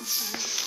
Mm-hmm.